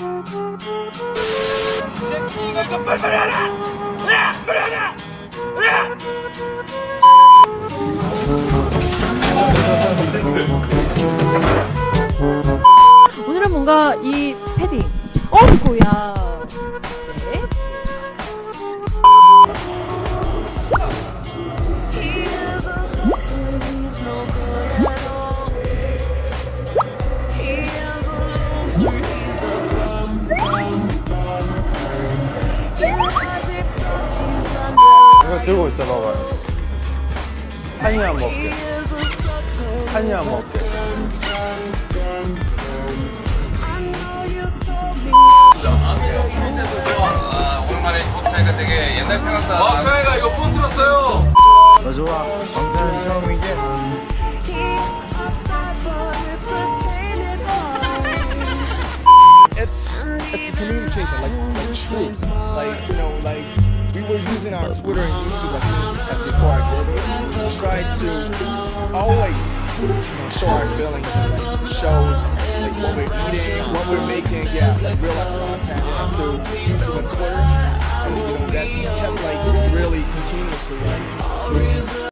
이거 이거 빨리 빨리 하라! 야! 빨리 하라! 야! 오늘은 뭔가 이 패딩. 어이구야. 이거 들고 있어 봐봐 한이안 먹게 한이안 먹게 오랜만에 차이가 되게 옛날 생각나. 아, 차이가 이거 폰 들었어요. 너 좋아 광태는 처음이지? it's it's a communication, like like truth. Like you know, like we were using our Twitter and YouTube like, before I did it. We tried to always show our feelings, like show like what we're eating, what we're making, yeah, like real life content through YouTube and Twitter.